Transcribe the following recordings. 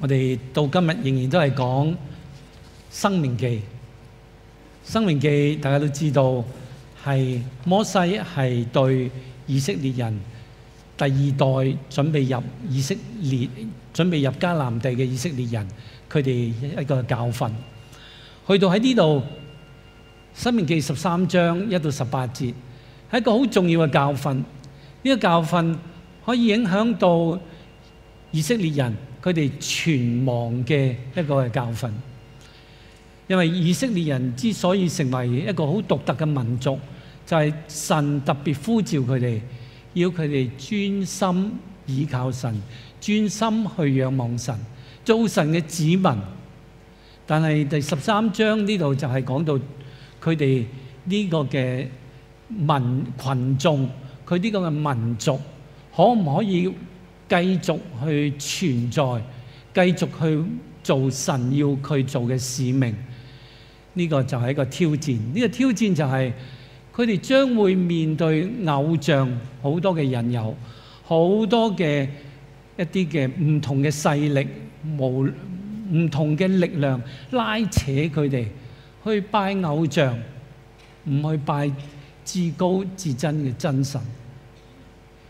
我哋到今日仍然都係講《生命記》。《生命記》大家都知道係摩西係對以色列人第二代準備入以色列、準備入迦南地嘅以色列人，佢哋一個教訓。去到喺呢度，《生命記》十三章一到十八節係一個好重要嘅教訓。呢、這個教訓可以影響到以色列人。佢哋存亡嘅一個嘅教訓，因為以色列人之所以成為一個好獨特嘅民族，就係神特別呼召佢哋，要佢哋專心倚靠神，專心去仰望神，做神嘅子民。但係第十三章呢度就係講到佢哋呢個嘅民群眾，佢呢個嘅民族可唔可以繼續去存在，繼續去做神要佢做嘅使命，呢個就係一個挑戰。呢個挑戰就係佢哋將會面對偶像好多嘅引誘，好多嘅一啲嘅唔同嘅勢力，無唔同嘅力量拉扯佢哋去拜偶像，唔去拜至高至真嘅真神。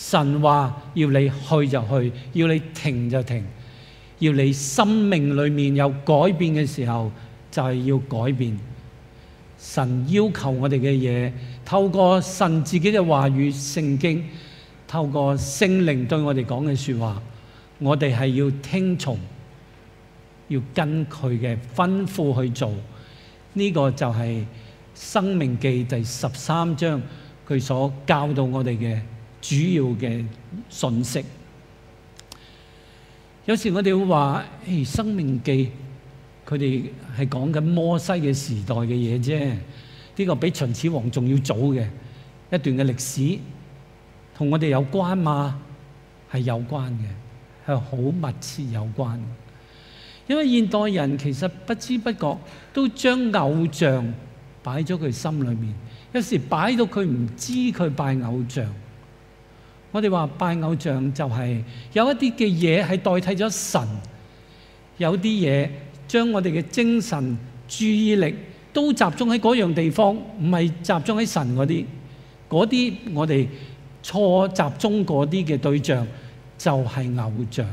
神話要你去就去，要你停就停，要你生命裏面有改變嘅時候，就係要改變。神要求我哋嘅嘢，透過神自己嘅話語、聖經，透過聖靈對我哋講嘅說話，我哋係要聽從，要跟佢嘅吩咐去做。呢個就係《生命記》第十三章佢所教導我哋嘅。主要嘅信息，有時我哋會話：誒《生命記》佢哋係講緊摩西嘅時代嘅嘢啫，呢個比秦始皇仲要早嘅一段嘅歷史，同我哋有關嘛？係有關嘅，係好密切有關。因為現代人其實不知不覺都將偶像擺咗佢心裏面，有時擺到佢唔知佢拜偶像。我哋話拜偶像就係有一啲嘅嘢係代替咗神，有啲嘢將我哋嘅精神注意力都集中喺嗰樣地方，唔係集中喺神嗰啲。嗰啲我哋錯集中嗰啲嘅對象就係偶像。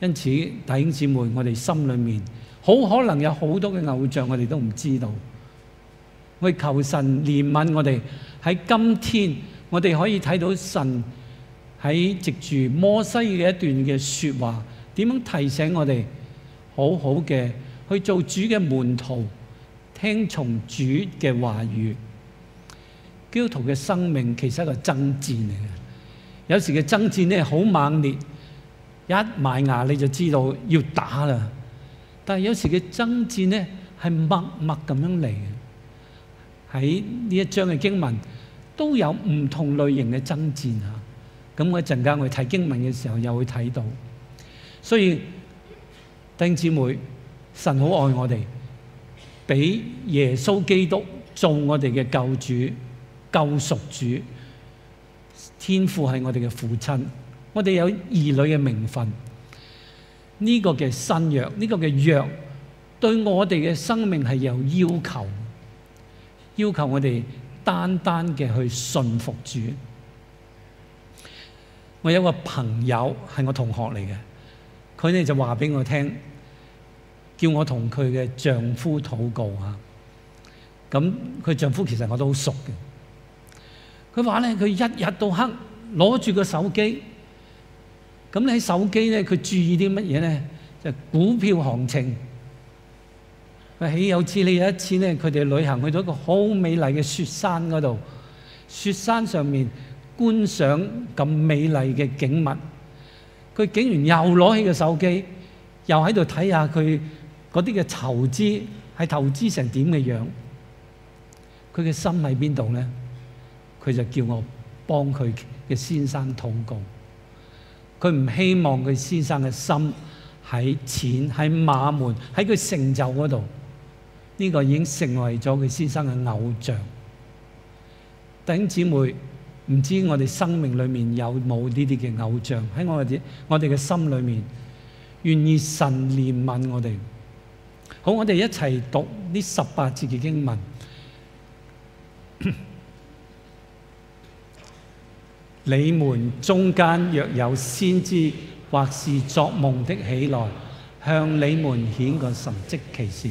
因此弟兄姊妹，我哋心裏面好可能有好多嘅偶像，我哋都唔知道。我求神怜悯我哋喺今天。我哋可以睇到神喺藉住摩西嘅一段嘅說話，點樣提醒我哋好好嘅去做主嘅門徒，聽從主嘅話語。基督徒嘅生命其實係一個爭戰嚟嘅，有時嘅爭戰咧好猛烈，一埋牙你就知道要打啦。但係有時嘅爭戰咧係默默咁樣嚟嘅。喺呢一章嘅經文。都有唔同類型嘅爭戰嚇，咁我一陣間我哋睇經文嘅時候又會睇到，所以弟兄姊妹，神好愛我哋，俾耶穌基督做我哋嘅救主、救贖主，天父係我哋嘅父親，我哋有兒女嘅名分，呢個嘅新約，呢個嘅約對我哋嘅生命係有要求，要求我哋。單單嘅去信服主。我有個朋友係我同學嚟嘅，佢哋就話俾我聽，叫我同佢嘅丈夫禱告啊。咁佢丈夫其實我都好熟嘅。佢話咧，佢一日到黑攞住個手機，咁你喺手機咧，佢注意啲乜嘢咧？就股票行情。豈有此理！有一次咧，佢哋旅行去到一個好美麗嘅雪山嗰度，雪山上面觀賞咁美麗嘅景物，佢竟然又攞起個手機，又喺度睇下佢嗰啲嘅投資係投資成點嘅樣？佢嘅心喺邊度咧？佢就叫我幫佢嘅先生禱告。佢唔希望佢先生嘅心喺錢、喺馬門、喺佢成就嗰度。呢個已經成為咗佢先生嘅偶像。弟兄姊妹，唔知我哋生命裏面有冇呢啲嘅偶像喺我哋我哋嘅心裏面，願意神憐憫我哋。好，我哋一齊讀呢十八節嘅經文。你們中間若有先知或是作夢的起來，向你們顯個神蹟奇事。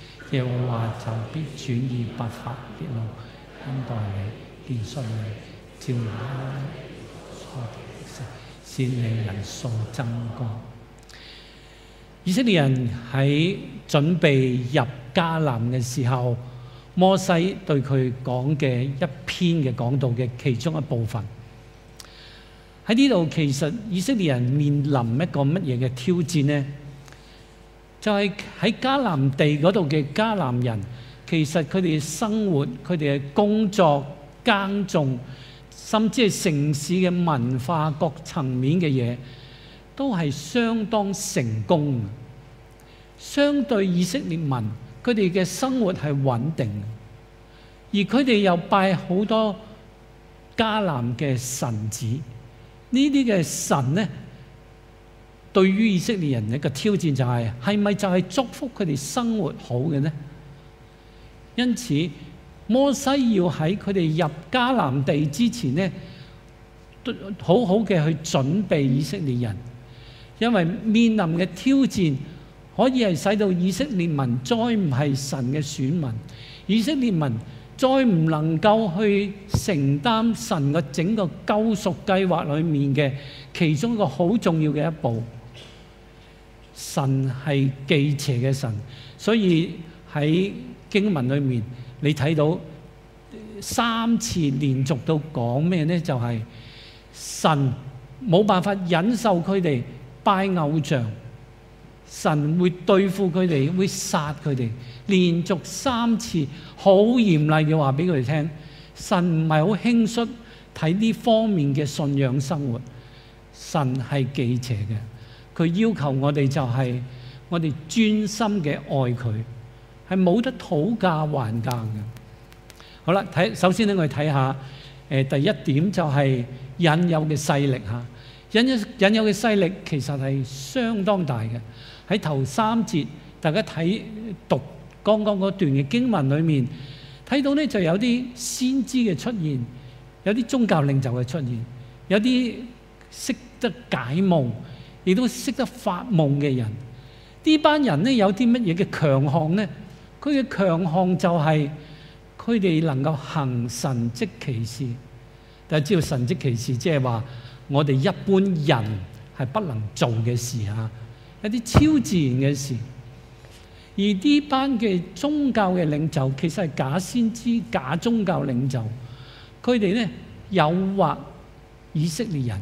耶和華就必轉移不法的路，恩待你，憐恤你，照你所定的事，使你人數增高。以色列人喺準備入迦南嘅時候，摩西對佢講嘅一篇嘅講道嘅其中一部分。喺呢度，其實以色列人面臨一個乜嘢嘅挑戰呢？就係喺迦南地嗰度嘅迦南人，其實佢哋生活、佢哋嘅工作、耕種，甚至係城市嘅文化各層面嘅嘢，都係相當成功。相對以色列民，佢哋嘅生活係穩定，而佢哋又拜好多迦南嘅神子。呢啲嘅神呢，對於以色列人一個挑戰就係係咪就係祝福佢哋生活好嘅呢？因此摩西要喺佢哋入迦南地之前呢，都好好嘅去準備以色列人，因為面臨嘅挑戰可以係使到以色列民再唔係神嘅選民，以色列民再唔能夠去承擔神嘅整個救贖計劃裡面嘅其中一個好重要嘅一步。神係忌邪嘅神，所以喺經文裏面你睇到三次連續都講咩呢？就係神冇辦法忍受佢哋拜偶像，神會對付佢哋，會殺佢哋。連續三次好嚴厲嘅話俾佢哋聽，神唔係好輕率睇呢方面嘅信仰生活，神係忌邪嘅。佢要求我哋就係我哋專心嘅愛佢，係冇得討價還價嘅。好啦，睇首先咧，我哋睇下誒第一點就係引誘嘅勢力嚇。引引引誘嘅勢力其實係相當大嘅。喺頭三節，大家睇讀剛剛嗰段嘅經文裏面，睇到咧就有啲先知嘅出現，有啲宗教領袖嘅出現，有啲識得解夢。亦都識得發夢嘅人，呢班人咧有啲乜嘢嘅強項呢？佢嘅強項就係佢哋能夠行神蹟奇事。但係知道神蹟奇事，即係話我哋一般人係不能做嘅事嚇，一啲超自然嘅事。而呢班嘅宗教嘅領袖其實係假先知、假宗教領袖，佢哋咧誘惑以色列人。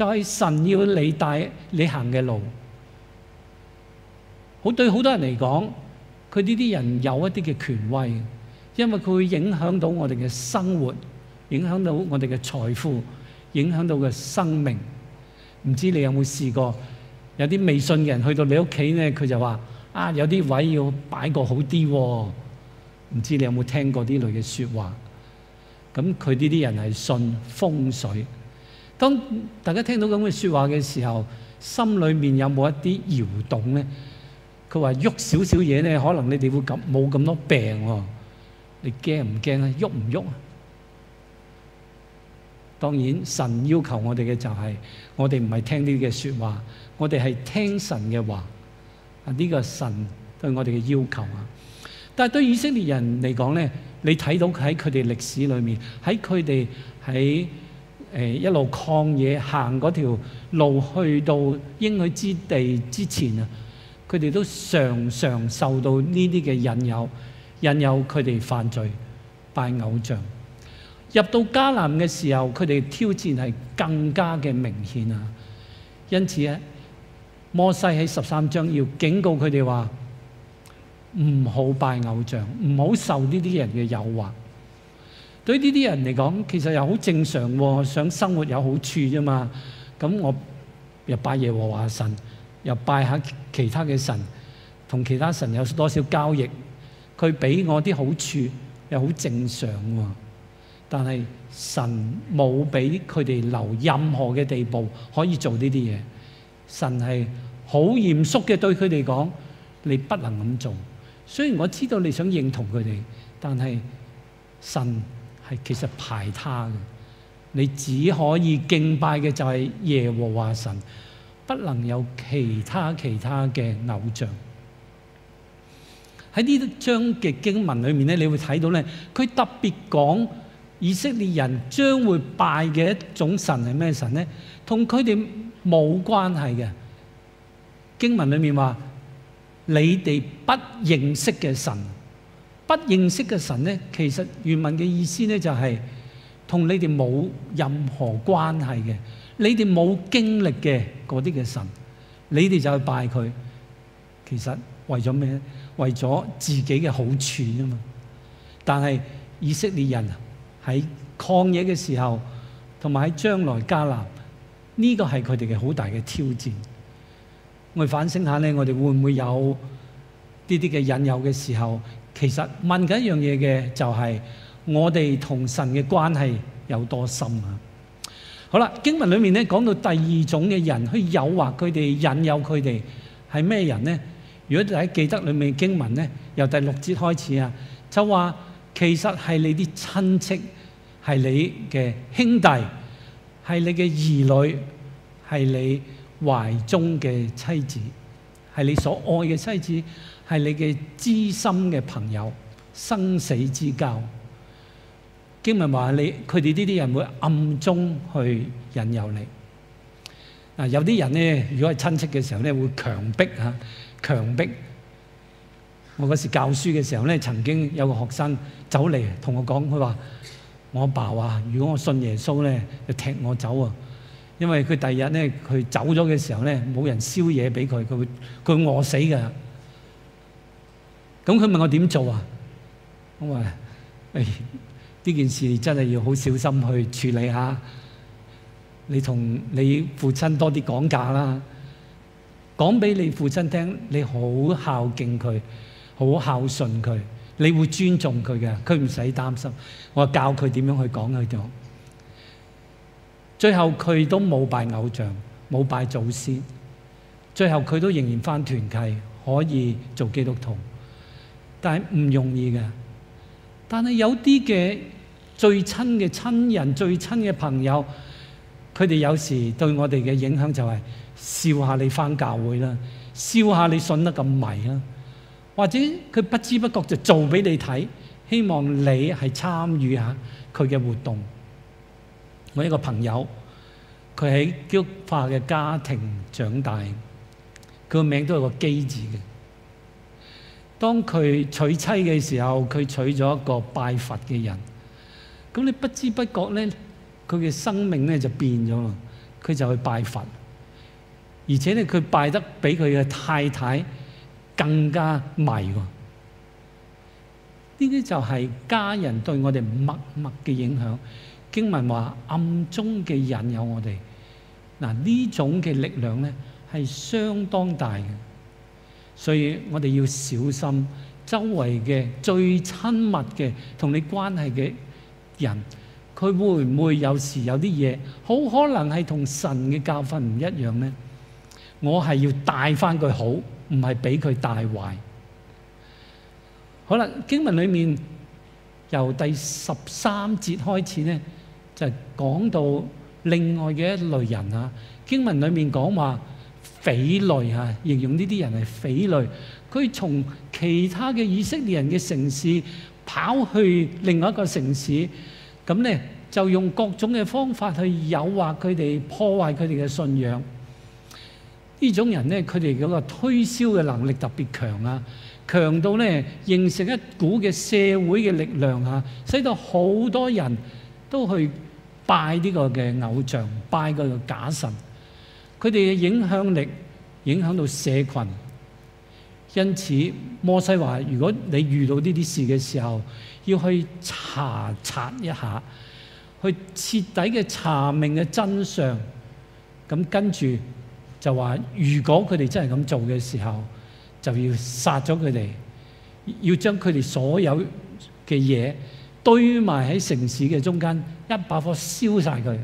就係神要你帶你行嘅路，好對好多人嚟講，佢呢啲人有一啲嘅權威，因為佢會影響到我哋嘅生活，影響到我哋嘅財富，影響到嘅生命。唔知你有冇試過？有啲未信嘅人去到你屋企咧，佢就話：啊，有啲位要擺個好啲喎。唔知你有冇聽過呢類嘅説話？咁佢呢啲人係信風水。當大家聽到咁嘅説話嘅時候，心裏面有冇一啲搖動咧？佢話喐少少嘢咧，可能你哋會咁冇咁多病喎。你驚唔驚啊？喐唔喐啊？當然，神要求我哋嘅就係，我哋唔係聽呢啲嘅説話，我哋係聽神嘅話。啊，呢個神對我哋嘅要求啊。但係對以色列人嚟講咧，你睇到喺佢哋歷史裏面，喺佢哋喺誒一路曠野行嗰條路去到應許之地之前啊，佢哋都常常受到呢啲嘅引誘，引誘佢哋犯罪、拜偶像。入到迦南嘅時候，佢哋挑戰係更加嘅明顯啊！因此咧，摩西喺十三章要警告佢哋話：唔好拜偶像，唔好受呢啲人嘅誘惑。對呢啲人嚟講，其實又好正常喎，想生活有好處啫嘛。咁我又拜耶和華神，又拜下其他嘅神，同其他神有多少交易？佢俾我啲好處又好正常喎。但係神冇俾佢哋留任何嘅地步可以做呢啲嘢。神係好嚴肅嘅對佢哋講：你不能咁做。雖然我知道你想認同佢哋，但係神。係其實排他嘅，你只可以敬拜嘅就係耶和華神，不能有其他其他嘅偶像。喺呢章嘅經文裏面咧，你會睇到咧，佢特別講以色列人將會拜嘅一種神係咩神咧？同佢哋冇關係嘅。經文裏面話：你哋不認識嘅神。不認識嘅神咧，其實原文嘅意思咧就係同你哋冇任何關係嘅，你哋冇經歷嘅嗰啲嘅神，你哋就去拜佢，其實為咗咩？為咗自己嘅好處啊嘛。但係以色列人喺抗野嘅時候，同埋喺將來迦南，呢個係佢哋嘅好大嘅挑戰。我哋反省下咧，我哋會唔會有呢啲嘅引誘嘅時候？其實問緊一樣嘢嘅就係我哋同神嘅關係有多深啊？好啦，經文裏面咧講到第二種嘅人去誘惑佢哋、引誘佢哋係咩人呢？如果大家記得裏面經文咧，由第六節開始啊，就話其實係你啲親戚，係你嘅兄弟，係你嘅兒女，係你懷中嘅妻子，係你所愛嘅妻子，係你嘅知心嘅朋友，生死之交。經文話你佢哋呢啲人會暗中去引誘你。嗱，有啲人咧，如果係親戚嘅時候咧，會強迫嚇，強迫。我嗰時教書嘅時候咧，曾經有個學生走嚟同我講，佢話：我阿爸話，如果我信耶穌咧，就踢我走啊！因為佢第二日咧，佢走咗嘅時候咧，冇人燒嘢俾佢，佢會佢會餓死㗎。咁佢問我點做啊？我話：誒。呢件事真係要好小心去處理下。你同你父親多啲講價啦，講俾你父親聽，你好孝敬佢，好孝順佢，你會尊重佢嘅，佢唔使擔心。我教佢點樣去講佢哋。最後佢都冇拜偶像，冇拜祖先，最後佢都仍然返團契，可以做基督徒，但係唔容易嘅。但係有啲嘅最親嘅親人、最親嘅朋友，佢哋有時對我哋嘅影響就係笑下你返教會啦，笑下你信得咁迷啦，或者佢不知不覺就做俾你睇，希望你係參與下佢嘅活動。我一個朋友，佢喺基督化嘅家庭長大，佢個名都有個基字嘅。當佢娶妻嘅時候，佢娶咗一個拜佛嘅人。咁你不知不覺咧，佢嘅生命咧就變咗啦。佢就去拜佛，而且咧佢拜得比佢嘅太太更加迷喎。呢啲就係家人對我哋默默嘅影響。經文話暗中嘅引誘我哋。嗱，呢種嘅力量咧係相當大嘅。所以我哋要小心周圍嘅最親密嘅同你關係嘅人，佢會唔會有時有啲嘢好可能係同神嘅教訓唔一樣呢？我係要帶翻佢好，唔係俾佢帶壞。好啦，經文裏面由第十三節開始呢，就講到另外嘅一類人啊。經文裏面講話。匪類嚇，形容呢啲人係匪類。佢從其他嘅以色列人嘅城市跑去另外一個城市，咁咧就用各種嘅方法去誘惑佢哋，破壞佢哋嘅信仰。呢種人咧，佢哋嗰個推銷嘅能力特別強啊，強到咧形成一股嘅社會嘅力量啊，使到好多人都去拜呢個嘅偶像，拜個假神。佢哋嘅影響力影響到社群，因此摩西話：如果你遇到呢啲事嘅時候，要去查察一下，去徹底嘅查明嘅真相。咁跟住就話：如果佢哋真係咁做嘅時候，就要殺咗佢哋，要將佢哋所有嘅嘢堆埋喺城市嘅中間，一把火燒晒佢。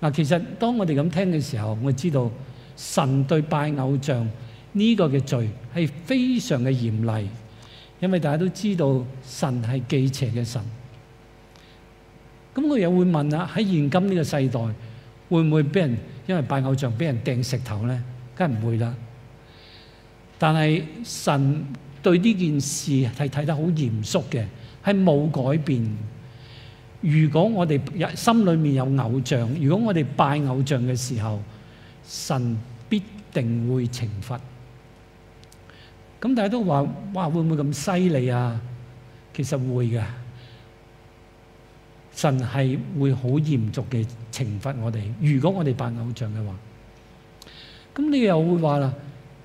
嗱，其實當我哋咁聽嘅時候，我知道神對拜偶像呢個嘅罪係非常嘅嚴厲，因為大家都知道神係忌邪嘅神。咁我又會問啊，喺現今呢個世代，會唔會俾人因為拜偶像俾人掟石頭咧？梗係唔會啦。但係神對呢件事係睇得好嚴肅嘅，係冇改變。如果我哋心裏面有偶像，如果我哋拜偶像嘅時候，神必定會懲罰。咁大家都話：哇，會唔會咁犀利啊？其實會嘅，神係會好嚴肅嘅懲罰我哋。如果我哋拜偶像嘅話，咁你又會話啦，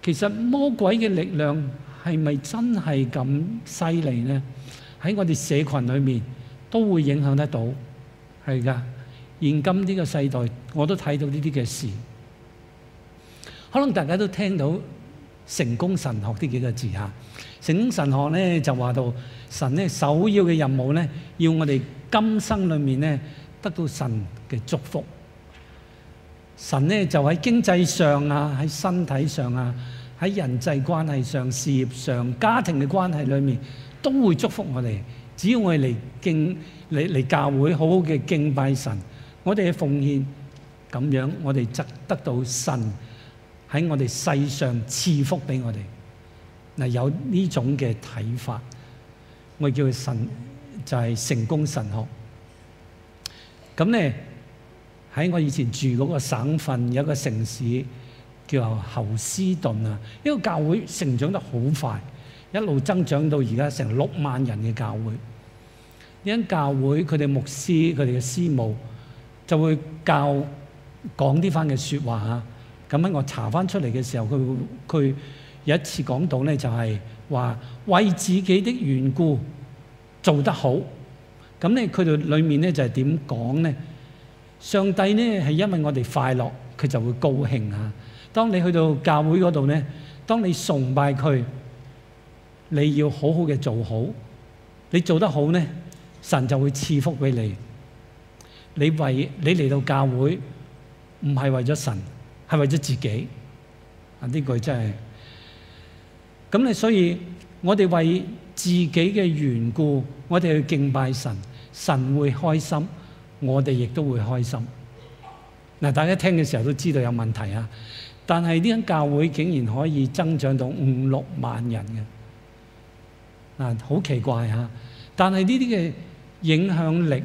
其實魔鬼嘅力量係咪真係咁犀利呢？喺我哋社群裏面都會影響得到，係㗎。現今呢個世代，我都睇到呢啲嘅事。可能大家都聽到成功神學呢幾個字嚇。成功神學咧就話到神咧首要嘅任務咧，要我哋今生裏面咧得到神嘅祝福。神咧就喺經濟上啊，喺身體上啊，喺人際關係上、事業上、家庭嘅關係裏面，都會祝福我哋。只要我哋嚟敬嚟嚟教會，好好嘅敬拜神，我哋嘅奉獻咁樣，我哋則得到神喺我哋世上賜福俾我哋。嗱，有呢種嘅睇法，我叫佢神就係成功神學。咁咧喺我以前住嗰個省份有一個城市叫侯斯頓啊，呢個教會成長得好快，一路增長到而家成六萬人嘅教會。呢間教會佢哋牧師佢哋嘅師母就會教講啲翻嘅説話啊。咁喺我查翻出嚟嘅時候，佢佢有一次講到咧，就係話為自己的緣故做得好。咁咧佢哋裏面咧就係點講咧？上帝咧係因為我哋快樂，佢就會高興啊！當你去到教會嗰度咧，當你崇拜佢，你要好好嘅做好。你做得好呢，神就会赐福俾你。你为你嚟到教会，唔系为咗神，系为咗自己。啊！呢句真系咁咧，所以我哋为自己嘅缘故，我哋去敬拜神，神会开心。我哋亦都会开心。嗱，大家听嘅时候都知道有问题啊！但系呢间教会竟然可以增长到五六万人嘅，嗱，好奇怪嚇！但係呢啲嘅影響力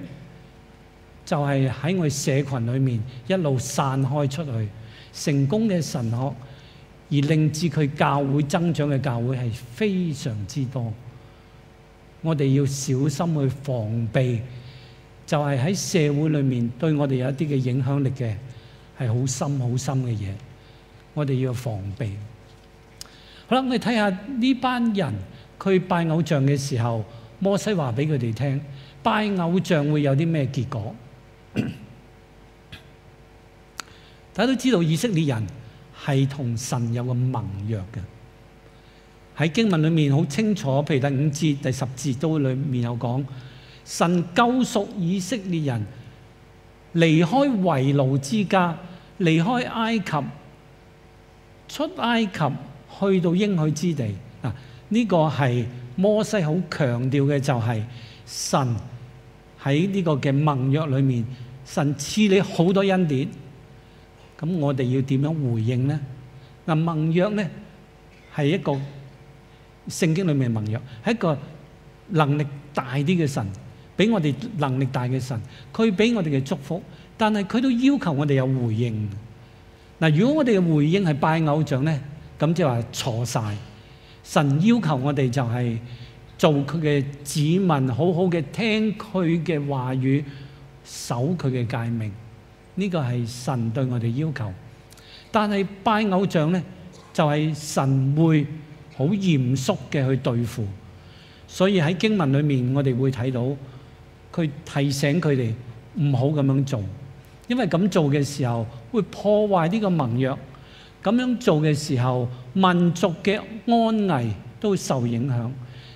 就係喺我哋社群裏面一路散開出去，成功嘅神學而令至佢教會增長嘅教會係非常之多。我哋要小心去防備。就係喺社會裏面對我哋有一啲嘅影響力嘅，係好深好深嘅嘢，我哋要防備。好啦，我哋睇下呢班人佢拜偶像嘅時候，摩西話俾佢哋聽，拜偶像會有啲咩結果？大家都知道以色列人係同神有個盟約嘅，喺經文裏面好清楚，譬如第五節、第十節都裏面有講。神救贖以色列人離開為奴之家，離開埃及，出埃及去到應許之地。呢個係摩西好強調嘅，就係神喺呢個嘅盟約裏面，神賜你好多恩典。咁我哋要點樣回應呢？嗱，盟約呢係一個聖經裏面嘅盟約，係一個能力大啲嘅神。俾我哋能力大嘅神，佢俾我哋嘅祝福，但係佢都要求我哋有回應。嗱，如果我哋嘅回應係拜偶像咧，咁即係話錯晒。神要求我哋就係做佢嘅子民，好好嘅聽佢嘅話語，守佢嘅诫命。呢個係神對我哋要求。但係拜偶像咧，就係神會好嚴肅嘅去對付。所以喺經文裏面，我哋會睇到。佢提醒佢哋唔好咁樣做，因為咁做嘅時候會破壞呢個盟約。咁樣做嘅時候，民族嘅安危都受影響，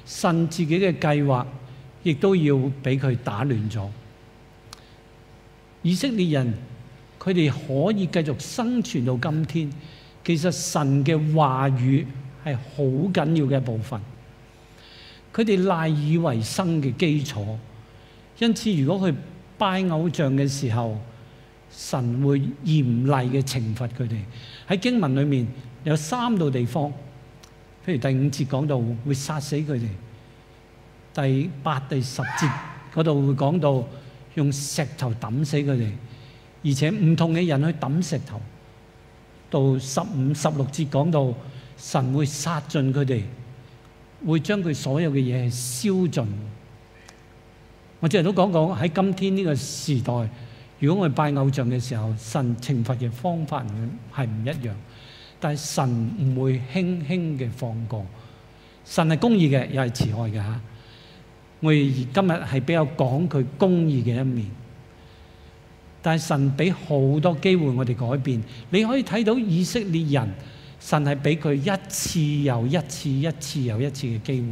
神自己嘅計劃亦都要俾佢打亂咗。以色列人佢哋可以繼續生存到今天，其實神嘅話語係好緊要嘅一部分。佢哋賴以為生嘅基礎。因此，如果佢拜偶像嘅時候，神會嚴厲嘅懲罰佢哋。喺經文裏面有三度地方，譬如第五節講到會殺死佢哋，第八、第十節嗰度會講到用石頭抌死佢哋，而且唔同嘅人去抌石頭。到十五、十六節講到神會殺盡佢哋，會將佢所有嘅嘢燒盡。我之前都講過，喺今天呢個時代，如果我哋拜偶像嘅時候，神懲罰嘅方法係唔一樣。但系神唔會輕輕嘅放過。神係公義嘅，又係慈愛嘅吓。我哋今日係比較講佢公義嘅一面，但系神俾好多機會我哋改變。你可以睇到以色列人，神係俾佢一次又一次、一次又一次嘅機會。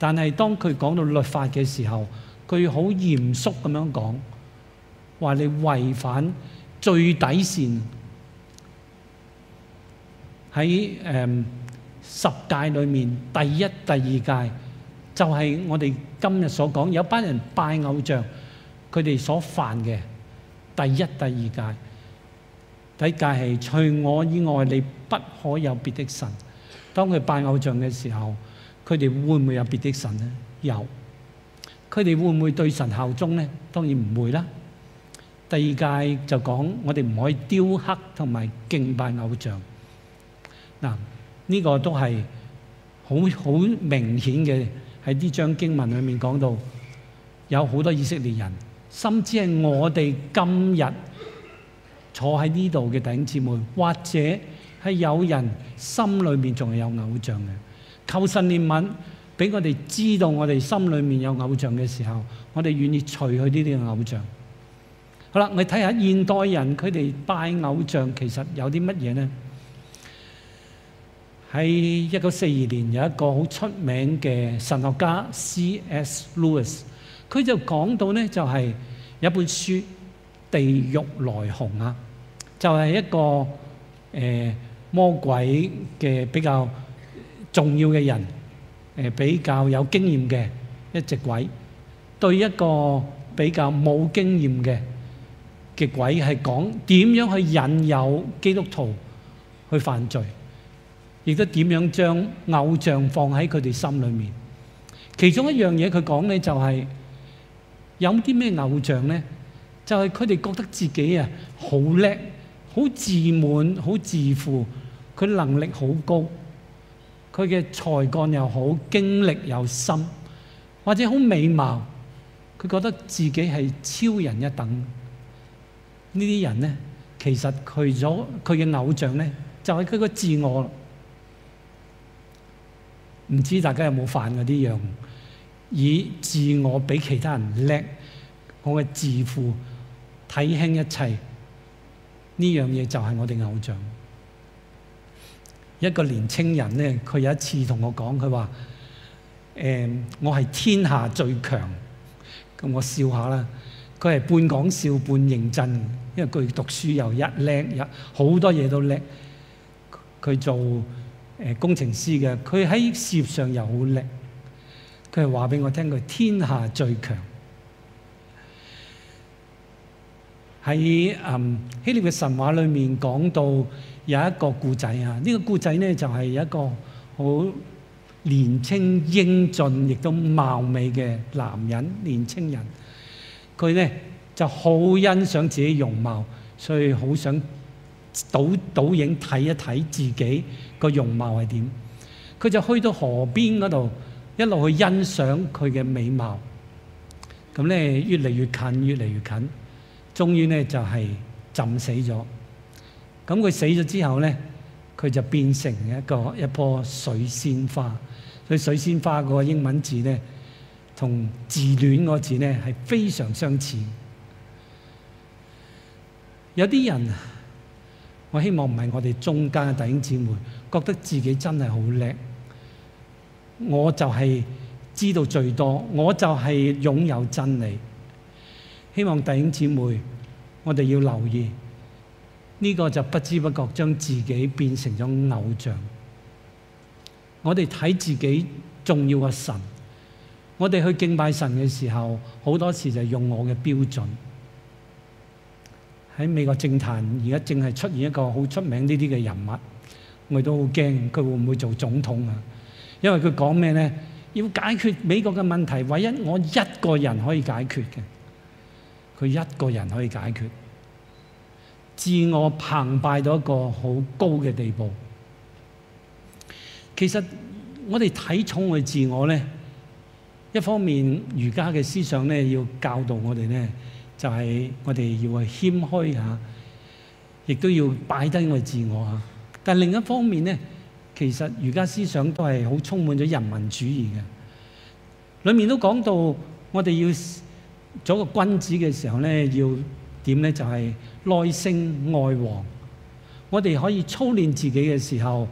但係當佢講到律法嘅時候，佢好嚴肅咁樣講，話你違反最底線喺誒十誡裏面第一、第二誡，就係我哋今日所講有班人拜偶像，佢哋所犯嘅第一、第二誡。第一誡係除我以外，你不可有別的神。當佢拜偶像嘅時候，佢哋會唔會有別的神呢？有。佢哋會唔會對神效忠呢？當然唔會啦。第二誡就講我哋唔可以雕刻同埋敬拜偶像。嗱，呢個都係好好明顯嘅，喺呢章經文裏面講到，有好多以色列人，甚至係我哋今日坐喺呢度嘅弟兄姊妹，或者係有人心裏面仲係有偶像嘅。求神憐憫，俾我哋知道我哋心裏面有偶像嘅時候，我哋願意除去呢啲偶像。好啦，我睇下現代人佢哋拜偶像其實有啲乜嘢呢？喺一九四二年有一個好出名嘅神學家 C.S. Lewis，佢就講到呢，就係一本書《地獄來鴻》啊，就係一個誒魔鬼嘅比較重要嘅人，誒比較有經驗嘅一隻鬼，對一個比較冇經驗嘅嘅鬼係講點樣去引誘基督徒去犯罪，亦都點樣將偶像放喺佢哋心裏面。其中一樣嘢佢講咧就係有啲咩偶像咧，就係佢哋覺得自己啊好叻、好自滿、好自負，佢能力好高。佢嘅才幹又好，經歷又深，或者好美貌，佢覺得自己係超人一等。呢啲人咧，其實佢咗佢嘅偶像咧，就係佢個自我。唔知大家有冇犯過呢樣？以自我比其他人叻，我嘅自負睇輕一切，呢樣嘢就係我哋偶像。一個年青人咧，佢有一次同我講，佢話：誒、我係天下最強。咁我笑下啦。佢係半講笑半認真，因為佢讀書又一叻，有好多嘢都叻。佢做誒工程師嘅，佢喺事業上又好叻。佢係話俾我聽，佢天下最強。喺嗯希臘嘅神話裏面講到有一個故仔啊，呢個故仔咧就係一個好年青英俊亦都貌美嘅男人，年青人。佢咧就好欣賞自己容貌，所以好想倒倒影睇一睇自己個容貌係點。佢就去到河邊嗰度，一路去欣賞佢嘅美貌。咁咧越嚟越近，越嚟越近。終於咧就係浸死咗。咁佢死咗之後咧，佢就變成一個一棵水仙花。所以水仙花個英文字咧，同自戀個字咧係非常相似。有啲人，我希望唔係我哋中間嘅弟兄姊妹，覺得自己真係好叻。我就係知道最多，我就係擁有真理。希望弟兄姊妹，我哋要留意呢個就不知不覺將自己變成咗偶像。我哋睇自己重要嘅神，我哋去敬拜神嘅時候，好多時就用我嘅標準。喺美國政壇而家正係出現一個好出名呢啲嘅人物，我都好驚佢會唔會做總統啊？因為佢講咩咧？要解決美國嘅問題，唯一我一個人可以解決嘅。佢一個人可以解決，自我澎湃到一個好高嘅地步。其實我哋睇重佢自我咧，一方面儒家嘅思想咧要教導我哋咧，就係我哋要係謙虛嚇，亦都要擺低我哋自我嚇。但另一方面咧，其實儒家思想都係好充滿咗人民主義嘅。裏面都講到，我哋要做個君子嘅時候咧，要點咧？就係內聖外王。我哋可以操練自己嘅時候，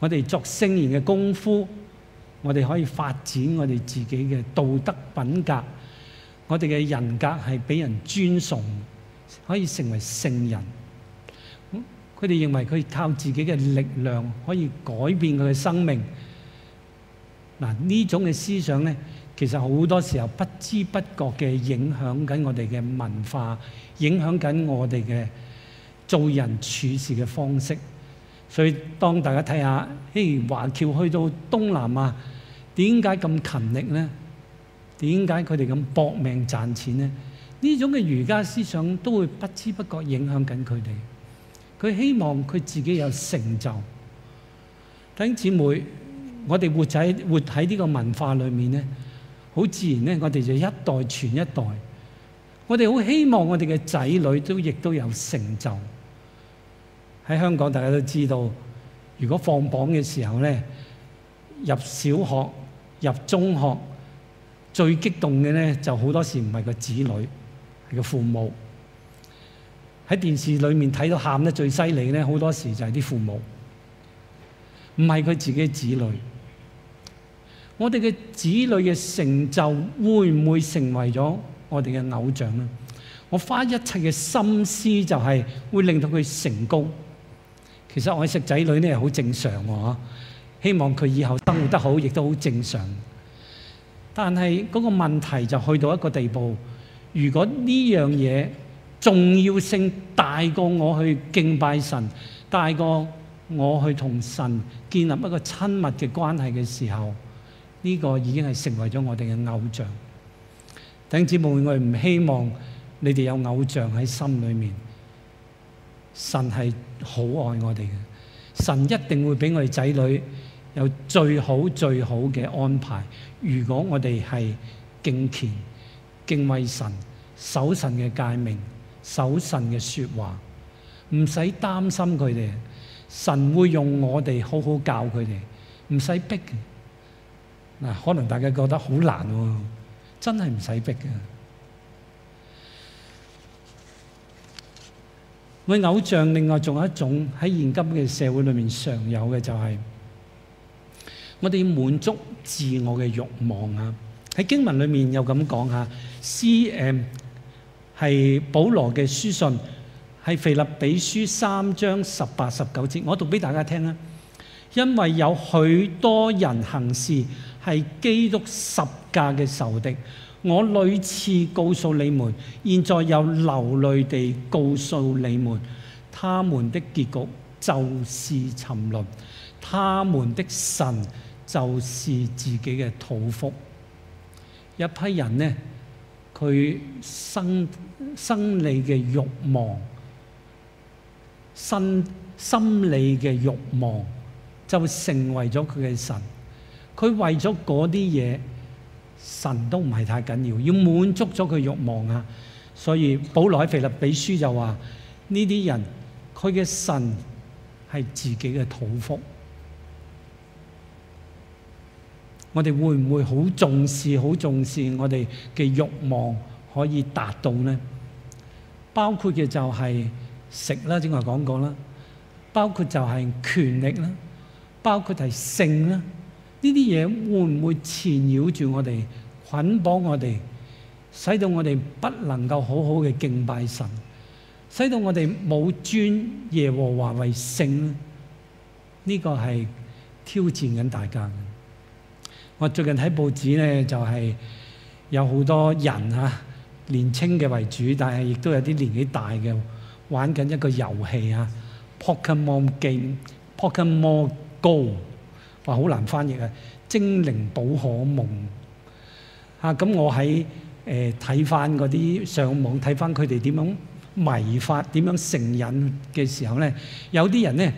我哋作聖賢嘅功夫，我哋可以發展我哋自己嘅道德品格，我哋嘅人格係俾人尊崇，可以成為聖人。佢哋認為佢靠自己嘅力量可以改變佢嘅生命。嗱，呢種嘅思想咧，其實好多時候不知不覺嘅影響緊我哋嘅文化，影響緊我哋嘅做人處事嘅方式。所以當大家睇下，譬如華僑去到東南亞，點解咁勤力咧？點解佢哋咁搏命賺錢咧？呢種嘅儒家思想都會不知不覺影響緊佢哋。佢希望佢自己有成就。弟兄姊妹，我哋活喺活喺呢個文化裏面咧，好自然咧，我哋就一代傳一代。我哋好希望我哋嘅仔女都亦都有成就。喺香港，大家都知道，如果放榜嘅時候咧，入小學、入中學，最激動嘅咧，就好多時唔係個子女，係個父母。喺電視裏面睇到喊得最犀利咧，好多時就係啲父母，唔係佢自己嘅子女。我哋嘅子女嘅成就會唔會成為咗我哋嘅偶像咧？我花一切嘅心思就係會令到佢成功。其實愛惜仔女咧係好正常喎，希望佢以後生活得好，亦都好正常。但係嗰個問題就去到一個地步，如果呢樣嘢重要性大過我去敬拜神，大過我去同神建立一個親密嘅關係嘅時候，呢個已經係成為咗我哋嘅偶像。弟兄姊妹，我唔希望你哋有偶像喺心裏面。神係好愛我哋嘅，神一定會俾我哋仔女有最好最好嘅安排。如果我哋係敬虔、敬畏神、守神嘅诫命、守神嘅説話，唔使擔心佢哋，神會用我哋好好教佢哋，唔使逼嘅。嗱，可能大家覺得好難喎，真係唔使逼嘅。我偶像另外仲有一種喺現今嘅社會裏面常有嘅就係，我哋要滿足自我嘅慾望啊！喺經文裏面有咁講下，詩誒係保羅嘅書信，係腓立比書三章十八十九節，我讀俾大家聽啦。因為有許多人行事係基督十架嘅仇敵。我屢次告訴你們，現在又流淚地告訴你們，他們的結局就是沉淪，他們的神就是自己嘅土福。一批人呢，佢生生理嘅慾望、心心理嘅慾望，就成為咗佢嘅神。佢為咗嗰啲嘢。神都唔係太緊要，要滿足咗佢慾望啊！所以保羅喺腓立比書就話：呢啲人佢嘅神係自己嘅肚腹。我哋會唔會好重視、好重視我哋嘅欲望可以達到呢？包括嘅就係食啦，正話講過啦，包括就係權力啦，包括係性啦。呢啲嘢會唔會纏繞住我哋、捆綁我哋，使到我哋不能夠好好嘅敬拜神，使到我哋冇尊耶和華為聖呢？呢個係挑戰緊大家嘅。我最近睇報紙咧，就係有好多人啊，年青嘅為主，但係亦都有啲年紀大嘅玩緊一個遊戲啊，Pokemon Game、Pokemon Go。話好難翻譯啊！精靈寶可夢啊！咁我喺誒睇翻嗰啲上網睇翻佢哋點樣迷法、點樣成癮嘅時候咧，有啲人咧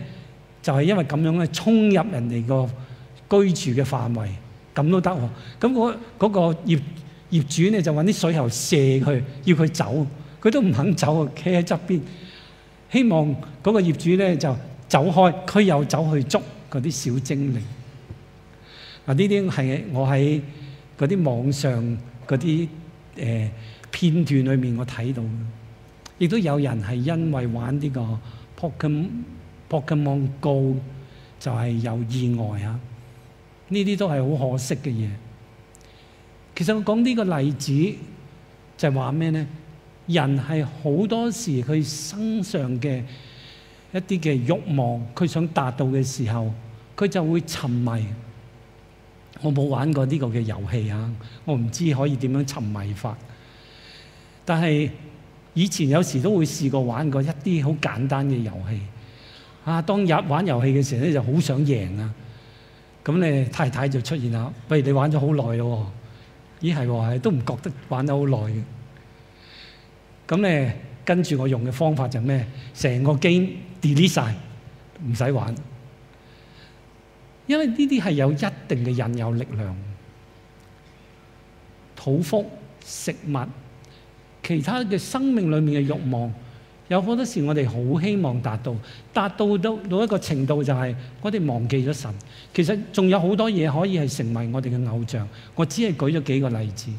就係因為咁樣咧衝入人哋個居住嘅範圍，咁都得喎。咁嗰嗰個業業主咧就揾啲水喉射佢，要佢走，佢都唔肯走啊，企喺側邊，希望嗰個業主咧就走開，佢又走去捉嗰啲小精靈。嗱，呢啲係我喺嗰啲網上嗰啲誒片段裏面我睇到，亦都有人係因為玩呢個 Pokemon Pokemon Go 就係有意外啊！呢啲都係好可惜嘅嘢。其實我講呢個例子就係話咩咧？人係好多時佢身上嘅一啲嘅慾望，佢想達到嘅時候，佢就會沉迷。我冇玩過呢個嘅遊戲啊，我唔知可以點樣沉迷法。但係以前有時都會試過玩過一啲好簡單嘅遊戲。啊，當日玩遊戲嘅時候咧，就好想贏啊！咁咧太太就出現啦，不如你玩咗好耐咯。咦係喎，都唔覺得玩得好耐嘅。咁咧跟住我用嘅方法就咩？成個 game delete 晒，唔使玩。因為呢啲係有一定嘅引誘力量，土福、食物、其他嘅生命裏面嘅慾望，有好多時我哋好希望達到，達到到到一個程度就係我哋忘記咗神。其實仲有好多嘢可以係成為我哋嘅偶像。我只係舉咗幾個例子。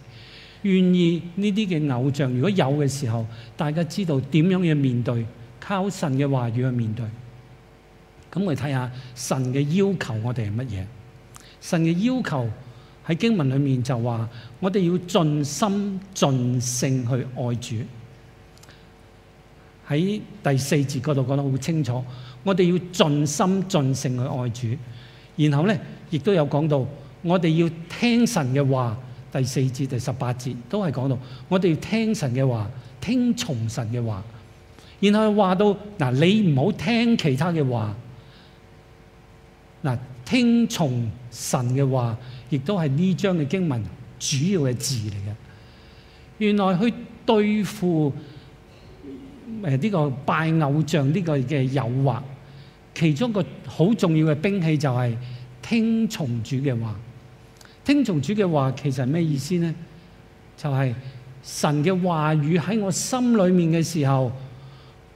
願意呢啲嘅偶像，如果有嘅時候，大家知道點樣去面對，靠神嘅話語去面對。咁我哋睇下神嘅要求，我哋係乜嘢？神嘅要求喺經文裏面就話，我哋要盡心盡性去愛主。喺第四節嗰度講得好清楚，我哋要盡心盡性去愛主。然後咧，亦都有講到，我哋要聽神嘅話。第四節、第十八節都係講到，我哋要聽神嘅話，聽從神嘅話。然後話到嗱，你唔好聽其他嘅話。嗱，聽從神嘅話，亦都係呢章嘅經文主要嘅字嚟嘅。原來去對付誒呢個拜偶像呢個嘅誘惑，其中一個好重要嘅兵器就係聽從主嘅話。聽從主嘅話，其實係咩意思呢？就係神嘅話語喺我心裏面嘅時候，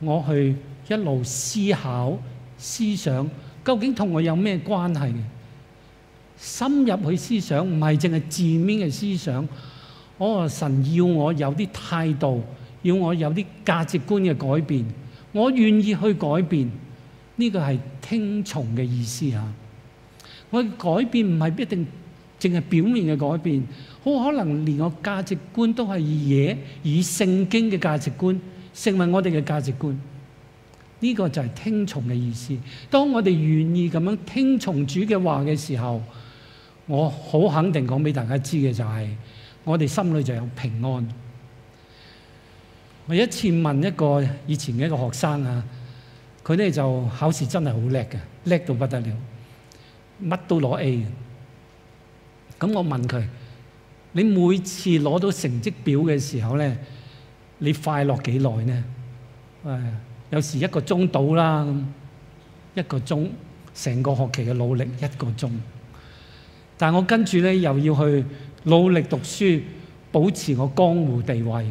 我去一路思考、思想。究竟同我有咩關係？深入去思想，唔係淨係字面嘅思想。哦，神要我有啲態度，要我有啲價值觀嘅改變，我願意去改變。呢個係聽從嘅意思啊！我改變唔係一定淨係表面嘅改變，好可能連我價值觀都係以嘢以聖經嘅價值觀成為我哋嘅價值觀。呢個就係聽從嘅意思。當我哋願意咁樣聽從主嘅話嘅時候，我好肯定講俾大家知嘅就係，我哋心裏就有平安。我一次問一個以前嘅一個學生啊，佢咧就考試真係好叻嘅，叻到不得了，乜都攞 A 嘅。咁我問佢：你每次攞到成績表嘅時候咧，你快樂幾耐呢？誒？有時一個鐘到啦，一個鐘，成個學期嘅努力一個鐘。但係我跟住咧又要去努力讀書，保持我江湖地位。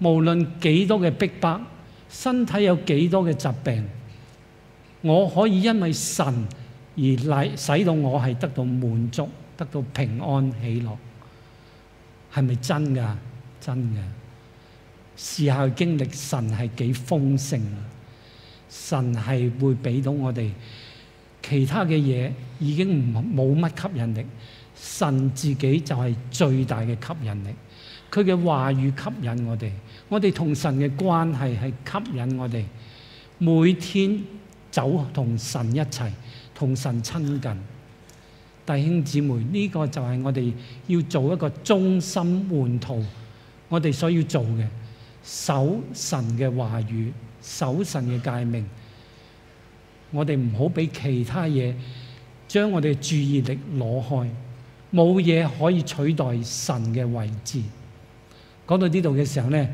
無論幾多嘅逼迫，身體有幾多嘅疾病，我可以因為神而嚟使到我係得到滿足，得到平安喜樂。係咪真㗎？真嘅。試下經歷神係幾豐盛，神係會俾到我哋其他嘅嘢已經唔冇乜吸引力，神自己就係最大嘅吸引力。佢嘅話語吸引我哋，我哋同神嘅關係係吸引我哋，每天走同神一齊，同神親近。弟兄姊妹，呢個就係我哋要做一個忠心門徒，我哋所要做嘅。守神嘅話語，守神嘅誡命。我哋唔好俾其他嘢將我哋注意力攞開，冇嘢可以取代神嘅位置。講到呢度嘅時候咧，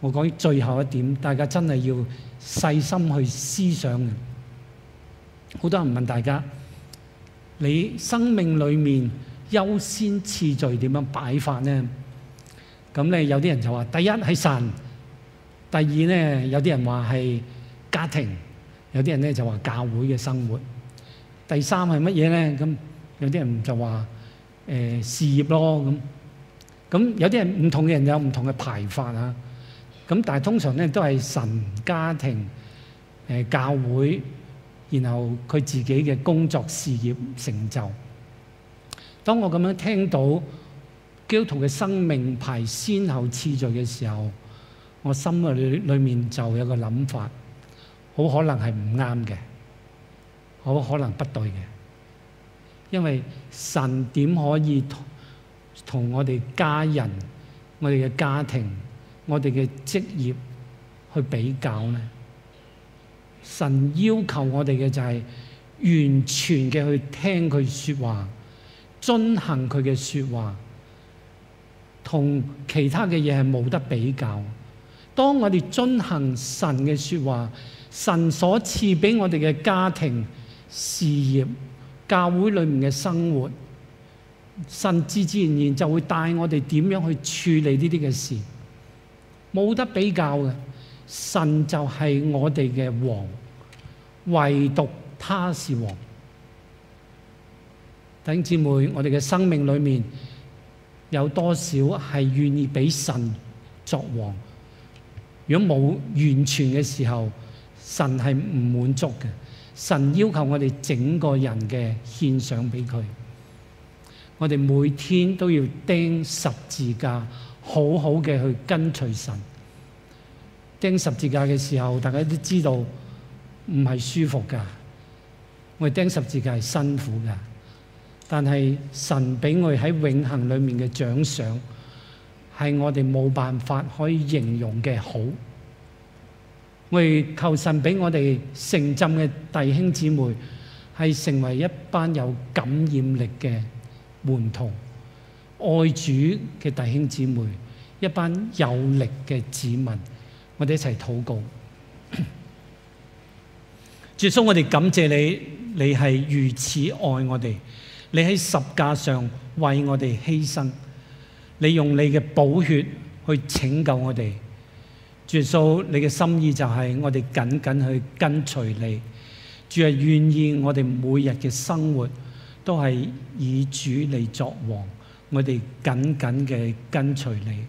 我講最後一點，大家真係要細心去思想嘅。好多人問大家：你生命裏面優先次序點樣擺法呢？咁咧有啲人就話：第一係神，第二咧有啲人話係家庭。有啲人咧就話教會嘅生活，第三係乜嘢咧？咁有啲人就話誒、事業咯咁。咁有啲人唔同嘅人有唔同嘅排法啊。咁但係通常咧都係神、家庭、誒、教會，然後佢自己嘅工作事業成就。當我咁樣聽到基督徒嘅生命排先後次序嘅時候，我心裏裏面就有個諗法。好可能係唔啱嘅，好可能不對嘅，因為神點可以同我哋家人、我哋嘅家庭、我哋嘅職業去比較呢？神要求我哋嘅就係完全嘅去聽佢説話，遵行佢嘅説話，同其他嘅嘢係冇得比較。當我哋遵行神嘅説話，神所賜俾我哋嘅家庭、事業、教會裏面嘅生活，神自自然然就會帶我哋點樣去處理呢啲嘅事，冇得比較嘅。神就係我哋嘅王，唯獨他是王。弟兄姊妹，我哋嘅生命裏面有多少係願意俾神作王？如果冇完全嘅時候，神係唔滿足嘅，神要求我哋整個人嘅獻上俾佢。我哋每天都要钉十字架，好好嘅去跟随神。钉十字架嘅时候，大家都知道唔系舒服噶，我哋钉十字架系辛苦噶。但系神俾我哋喺永恒里面嘅奖赏系我哋冇办法可以形容嘅好。我哋求神俾我哋成浸嘅弟兄姊妹，系成为一班有感染力嘅門徒，愛主嘅弟兄姊妹，一班有力嘅子民，我哋一齊禱告。主耶，我哋感謝你，你係如此愛我哋，你喺十架上為我哋犧牲，你用你嘅寶血去拯救我哋。主耶，你嘅心意就係我哋緊緊去跟隨你。主係願意我哋每日嘅生活都係以主嚟作王，我哋緊緊嘅跟隨你。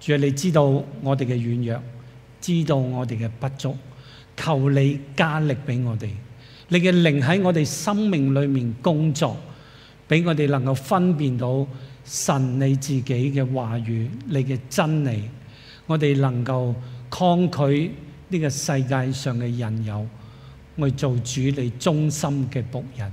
主係你知道我哋嘅軟弱，知道我哋嘅不足，求你加力俾我哋。你嘅靈喺我哋生命裏面工作，俾我哋能夠分辨到神你自己嘅話語，你嘅真理。我哋能夠抗拒呢個世界上嘅引誘，我做主你忠心嘅仆人，